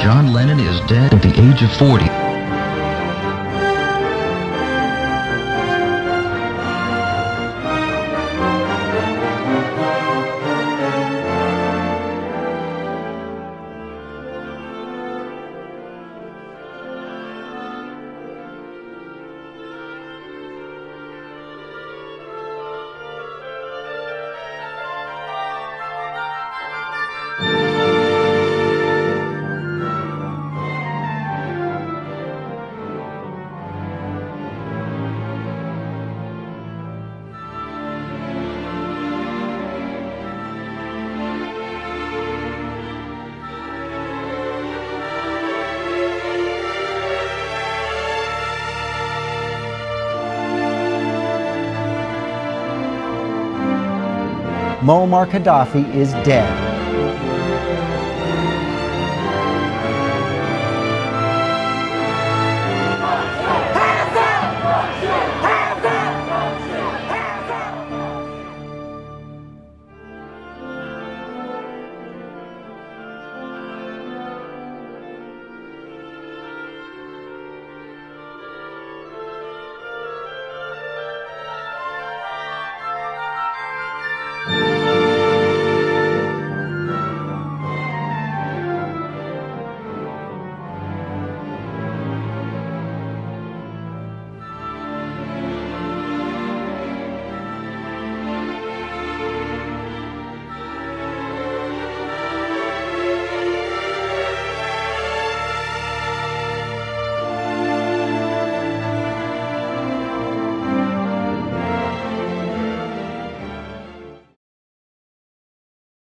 John Lennon is dead at the age of 40. Muammar Gaddafi is dead.